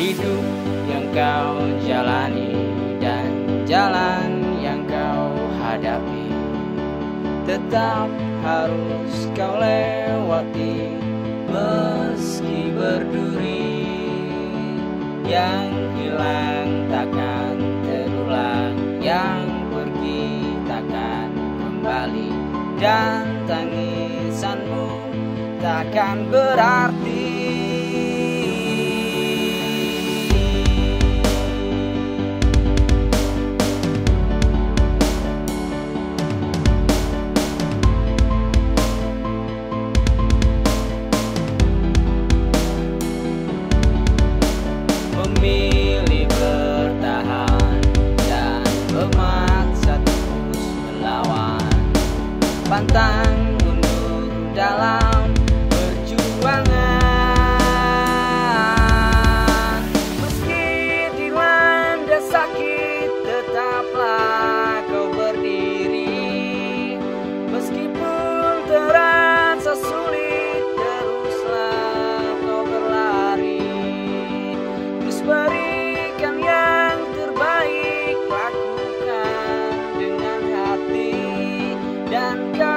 hidup yang kau jalani dan jalan yang kau hadapi. Tetap harus kau lewati meski berduri. Yang hilang takkan terulang yang pergi takkan kembali. Dan tangisanmu takkan berarti memilih bertahan dan memaksa terus melawan. Pantang mundur dalam Dan kau